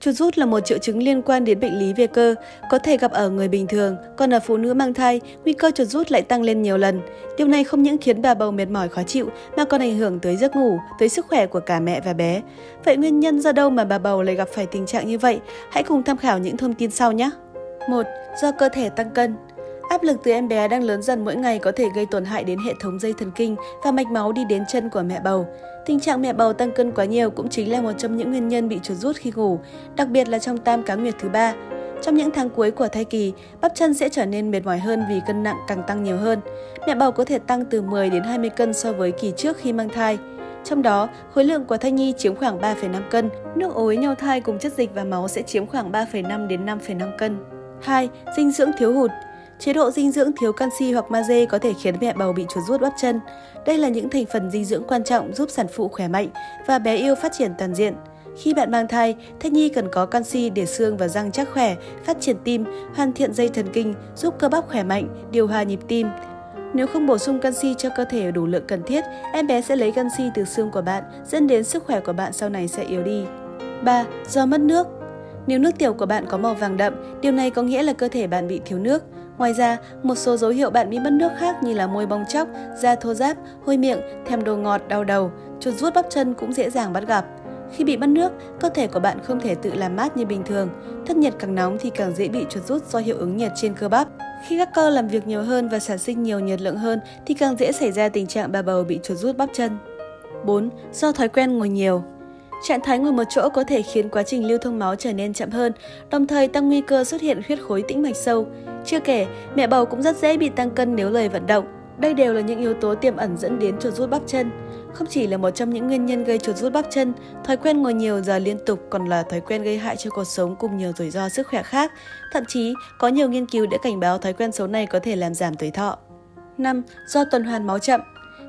Chuột rút là một triệu chứng liên quan đến bệnh lý về cơ, có thể gặp ở người bình thường, còn ở phụ nữ mang thai, nguy cơ chuột rút lại tăng lên nhiều lần. Điều này không những khiến bà bầu mệt mỏi khó chịu mà còn ảnh hưởng tới giấc ngủ, tới sức khỏe của cả mẹ và bé. Vậy nguyên nhân do đâu mà bà bầu lại gặp phải tình trạng như vậy? Hãy cùng tham khảo những thông tin sau nhé. 1. Do cơ thể tăng cân Áp lực từ em bé đang lớn dần mỗi ngày có thể gây tổn hại đến hệ thống dây thần kinh và mạch máu đi đến chân của mẹ bầu. Tình trạng mẹ bầu tăng cân quá nhiều cũng chính là một trong những nguyên nhân bị chuột rút khi ngủ, đặc biệt là trong tam cá nguyệt thứ ba. Trong những tháng cuối của thai kỳ, bắp chân sẽ trở nên mệt mỏi hơn vì cân nặng càng tăng nhiều hơn. Mẹ bầu có thể tăng từ 10 đến 20 cân so với kỳ trước khi mang thai. Trong đó, khối lượng của thai nhi chiếm khoảng 3,5 cân, nước ối, nhau thai cùng chất dịch và máu sẽ chiếm khoảng 3,5 đến 5,5 cân. 2. Dinh dưỡng thiếu hụt Chế độ dinh dưỡng thiếu canxi hoặc magie có thể khiến mẹ bầu bị chuột rút bắp chân. Đây là những thành phần dinh dưỡng quan trọng giúp sản phụ khỏe mạnh và bé yêu phát triển toàn diện. Khi bạn mang thai, thai nhi cần có canxi để xương và răng chắc khỏe, phát triển tim, hoàn thiện dây thần kinh, giúp cơ bắp khỏe mạnh, điều hòa nhịp tim. Nếu không bổ sung canxi cho cơ thể ở đủ lượng cần thiết, em bé sẽ lấy canxi từ xương của bạn, dẫn đến sức khỏe của bạn sau này sẽ yếu đi. 3. Do mất nước Nếu nước tiểu của bạn có màu vàng đậm, điều này có nghĩa là cơ thể bạn bị thiếu nước. Ngoài ra, một số dấu hiệu bạn bị mất nước khác như là môi bong chóc, da thô ráp, hôi miệng, thèm đồ ngọt, đau đầu, chuột rút bắp chân cũng dễ dàng bắt gặp. Khi bị mất nước, cơ thể của bạn không thể tự làm mát như bình thường. thất nhiệt càng nóng thì càng dễ bị chuột rút do hiệu ứng nhiệt trên cơ bắp. Khi các cơ làm việc nhiều hơn và sản sinh nhiều nhiệt lượng hơn thì càng dễ xảy ra tình trạng bà bầu bị chuột rút bắp chân. 4. Do thói quen ngồi nhiều Trạng thái ngồi một chỗ có thể khiến quá trình lưu thông máu trở nên chậm hơn, đồng thời tăng nguy cơ xuất hiện huyết khối tĩnh mạch sâu. Chưa kể, mẹ bầu cũng rất dễ bị tăng cân nếu lười vận động. Đây đều là những yếu tố tiềm ẩn dẫn đến chuột rút bắp chân. Không chỉ là một trong những nguyên nhân gây chuột rút bắp chân, thói quen ngồi nhiều giờ liên tục còn là thói quen gây hại cho cuộc sống cùng nhiều rủi ro sức khỏe khác. Thậm chí, có nhiều nghiên cứu đã cảnh báo thói quen xấu này có thể làm giảm tuổi thọ. 5. Do tuần hoàn máu chậm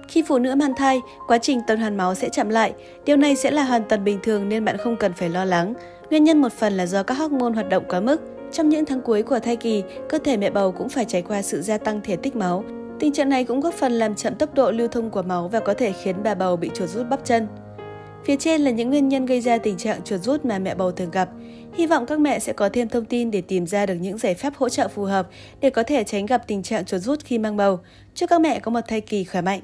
khi phụ nữ mang thai, quá trình tuần hoàn máu sẽ chậm lại. Điều này sẽ là hoàn toàn bình thường nên bạn không cần phải lo lắng. Nguyên nhân một phần là do các hormone hoạt động quá mức. Trong những tháng cuối của thai kỳ, cơ thể mẹ bầu cũng phải trải qua sự gia tăng thể tích máu. Tình trạng này cũng góp phần làm chậm tốc độ lưu thông của máu và có thể khiến bà bầu bị chuột rút bắp chân. Phía trên là những nguyên nhân gây ra tình trạng chuột rút mà mẹ bầu thường gặp. Hy vọng các mẹ sẽ có thêm thông tin để tìm ra được những giải pháp hỗ trợ phù hợp để có thể tránh gặp tình trạng chuột rút khi mang bầu. Chúc các mẹ có một thai kỳ khỏe mạnh.